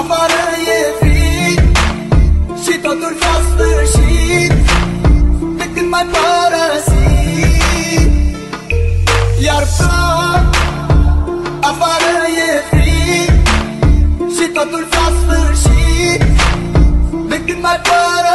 Afară e frig Și totul s-a sfârșit. De când mai părăsit Iar plac Afară e frig Și totul s-a sfârșit. De când mai părăsit